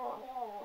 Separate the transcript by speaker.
Speaker 1: Oh,